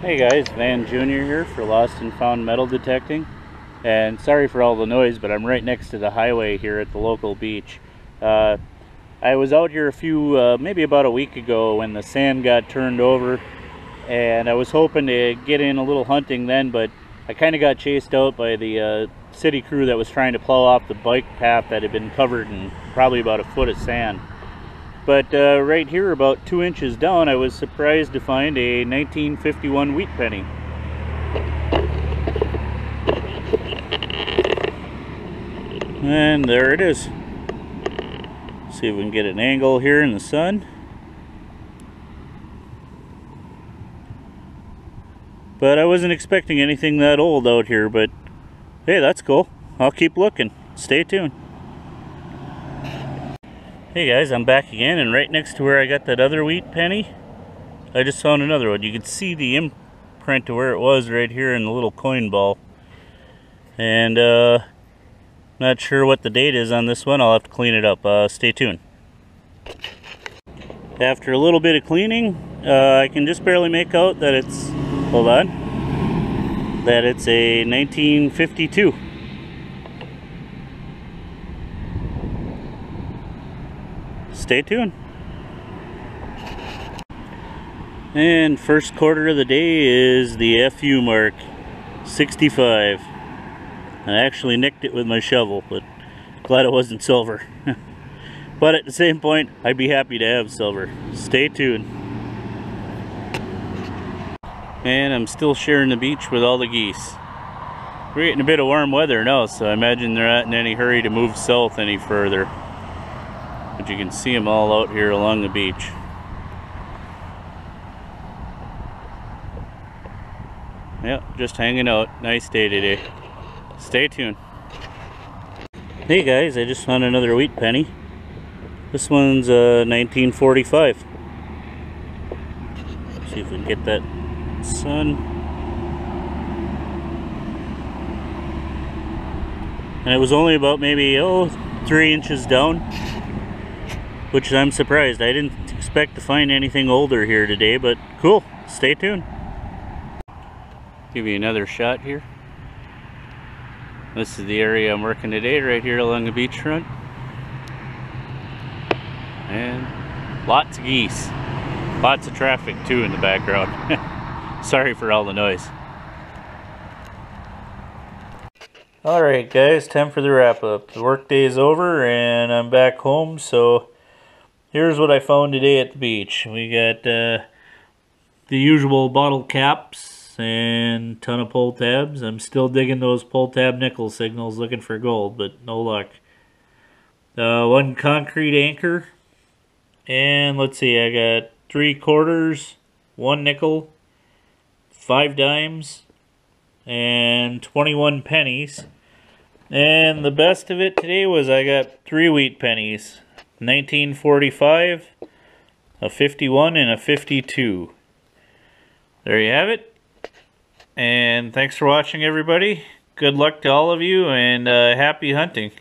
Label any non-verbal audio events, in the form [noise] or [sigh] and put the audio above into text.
Hey guys, Van Jr. here for Lost and Found Metal Detecting. And sorry for all the noise, but I'm right next to the highway here at the local beach. Uh, I was out here a few, uh, maybe about a week ago when the sand got turned over. And I was hoping to get in a little hunting then, but I kind of got chased out by the uh, city crew that was trying to plow off the bike path that had been covered in probably about a foot of sand. But uh, right here, about two inches down, I was surprised to find a 1951 wheat penny. And there it is. See if we can get an angle here in the sun. But I wasn't expecting anything that old out here, but hey, that's cool. I'll keep looking. Stay tuned. Hey guys, I'm back again and right next to where I got that other wheat penny, I just found another one. You can see the imprint to where it was right here in the little coin ball. And uh, not sure what the date is on this one. I'll have to clean it up. Uh, stay tuned. After a little bit of cleaning, uh, I can just barely make out that it's, hold on, that it's a 1952. Stay tuned. And first quarter of the day is the FU mark, 65. I actually nicked it with my shovel, but glad it wasn't silver. [laughs] but at the same point, I'd be happy to have silver. Stay tuned. And I'm still sharing the beach with all the geese. We're getting a bit of warm weather now, so I imagine they're not in any hurry to move south any further. But you can see them all out here along the beach. Yep, just hanging out. Nice day today. Stay tuned. Hey guys, I just found another wheat penny. This one's uh, 1945. See if we can get that sun. And it was only about maybe, oh, three inches down which I'm surprised. I didn't expect to find anything older here today, but cool. Stay tuned. Give you another shot here. This is the area I'm working today, right here along the beachfront. And lots of geese. Lots of traffic too in the background. [laughs] Sorry for all the noise. Alright guys, time for the wrap up. The workday is over and I'm back home, so here's what I found today at the beach. We got uh, the usual bottle caps and ton of pull tabs. I'm still digging those pull tab nickel signals looking for gold, but no luck. Uh, one concrete anchor. And let's see, I got three quarters, one nickel, five dimes, and 21 pennies. And the best of it today was I got three wheat pennies. 1945, a 51, and a 52. There you have it. And thanks for watching, everybody. Good luck to all of you, and uh, happy hunting.